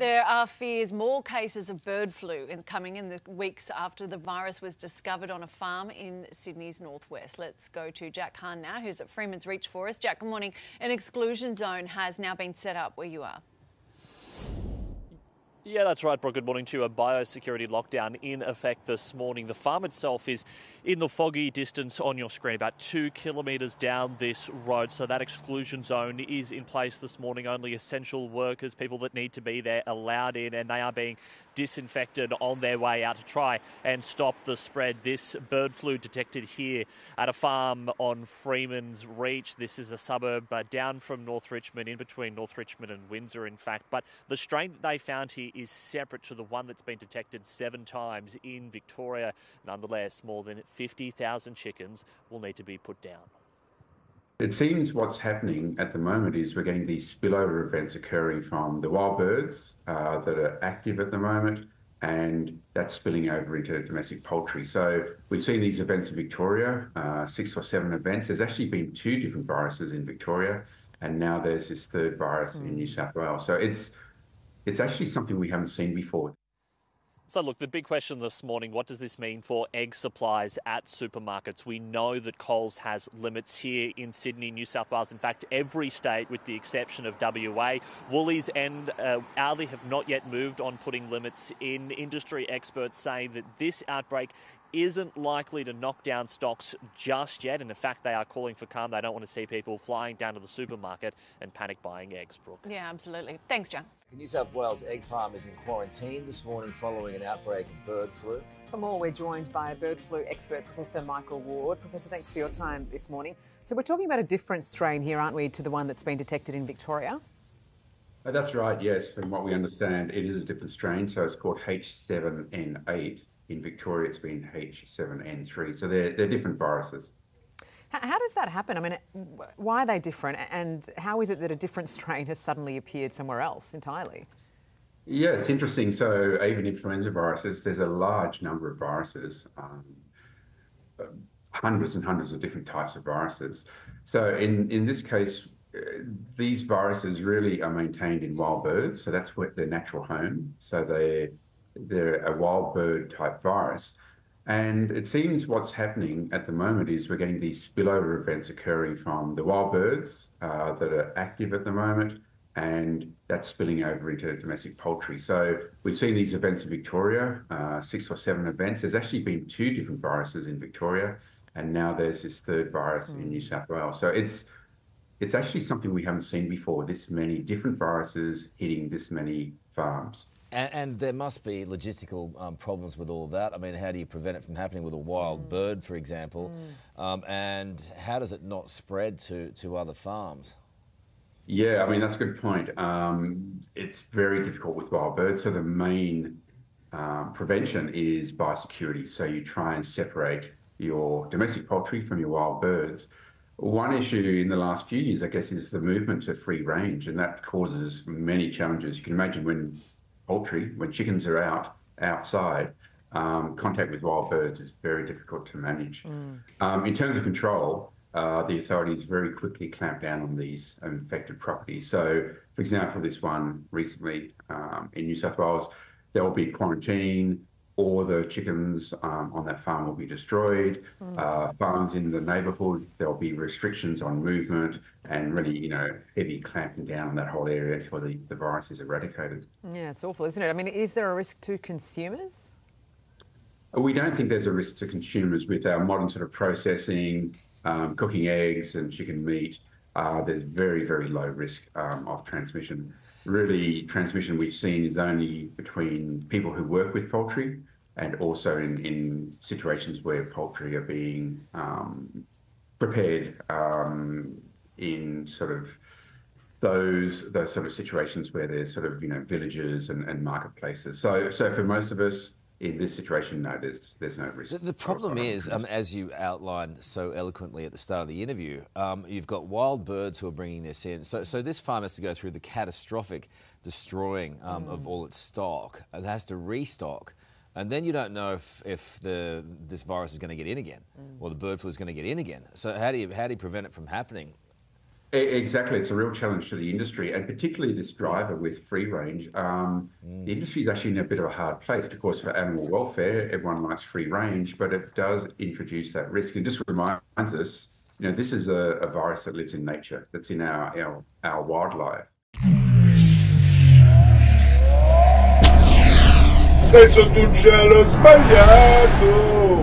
There are fears more cases of bird flu in, coming in the weeks after the virus was discovered on a farm in Sydney's northwest. Let's go to Jack Hahn now, who's at Freeman's Reach for us. Jack, good morning. An exclusion zone has now been set up where you are. Yeah, that's right, Brooke. Good morning to you. A biosecurity lockdown in effect this morning. The farm itself is in the foggy distance on your screen, about two kilometres down this road. So that exclusion zone is in place this morning. Only essential workers, people that need to be there, allowed in, and they are being disinfected on their way out to try and stop the spread. This bird flu detected here at a farm on Freeman's Reach. This is a suburb uh, down from North Richmond, in between North Richmond and Windsor, in fact. But the strain that they found here is separate to the one that's been detected seven times in Victoria. Nonetheless, more than 50,000 chickens will need to be put down. It seems what's happening at the moment is we're getting these spillover events occurring from the wild birds uh, that are active at the moment, and that's spilling over into domestic poultry. So we've seen these events in Victoria, uh, six or seven events. There's actually been two different viruses in Victoria, and now there's this third virus mm. in New South Wales. So it's it's actually something we haven't seen before. So, look, the big question this morning what does this mean for egg supplies at supermarkets? We know that Coles has limits here in Sydney, New South Wales. In fact, every state, with the exception of WA, Woolies and uh, Aldi have not yet moved on putting limits in. Industry experts say that this outbreak isn't likely to knock down stocks just yet. And in fact, they are calling for calm. They don't want to see people flying down to the supermarket and panic buying eggs, Brooke. Yeah, absolutely. Thanks, John. The New South Wales egg farm is in quarantine this morning following an outbreak of bird flu. For more, we're joined by bird flu expert Professor Michael Ward. Professor, thanks for your time this morning. So, we're talking about a different strain here, aren't we, to the one that's been detected in Victoria? Uh, that's right, yes. From what we understand, it is a different strain. So, it's called H7N8. In Victoria, it's been H7N3. So they're, they're different viruses. How does that happen? I mean, why are they different? And how is it that a different strain has suddenly appeared somewhere else entirely? Yeah, it's interesting. So, even influenza viruses, there's a large number of viruses, um, hundreds and hundreds of different types of viruses. So, in, in this case, uh, these viruses really are maintained in wild birds. So, that's what their natural home. So, they're they're a wild bird type virus. And it seems what's happening at the moment is we're getting these spillover events occurring from the wild birds uh, that are active at the moment, and that's spilling over into domestic poultry. So we've seen these events in Victoria, uh, six or seven events. There's actually been two different viruses in Victoria, and now there's this third virus mm. in New South Wales. So it's it's actually something we haven't seen before. This many different viruses hitting this many farms. And, and, there must be logistical um, problems with all of that. I mean, how do you prevent it from happening with a wild mm. bird, for example? Mm. Um, and how does it not spread to, to other farms? Yeah, I mean, that's a good point. Um, it's very difficult with wild birds. So the main um, prevention is biosecurity. So you try and separate your domestic poultry from your wild birds. One issue in the last few years, I guess, is the movement to free range, and that causes many challenges. You can imagine when poultry, when chickens are out outside, um, contact with wild birds is very difficult to manage. Mm. Um, in terms of control, uh, the authorities very quickly clamped down on these infected properties. So, for example, this one recently um, in New South Wales, there will be quarantine all the chickens um, on that farm will be destroyed. Mm. Uh, farms in the neighbourhood, there'll be restrictions on movement and really, you know, heavy clamping down on that whole area until the, the virus is eradicated. Yeah, it's awful, isn't it? I mean, is there a risk to consumers? We don't think there's a risk to consumers with our modern sort of processing, um, cooking eggs and chicken meat. Uh, there's very, very low risk um, of transmission really transmission we've seen is only between people who work with poultry and also in, in situations where poultry are being um, prepared um, in sort of those those sort of situations where there's sort of you know villages and, and marketplaces. So so for most of us, in this situation, no, there's there's no risk. The, the problem is, um, as you outlined so eloquently at the start of the interview, um, you've got wild birds who are bringing this in. So, so this farm has to go through the catastrophic destroying um, mm. of all its stock. It has to restock. And then you don't know if, if the, this virus is going to get in again mm. or the bird flu is going to get in again. So how do you, how do you prevent it from happening? Exactly, it's a real challenge to the industry, and particularly this driver with free range. Um, mm. The industry is actually in a bit of a hard place, because for animal welfare. Everyone likes free range, but it does introduce that risk. It just reminds us, you know, this is a, a virus that lives in nature, that's in our our, our wildlife. sei sotto un cielo sbagliato.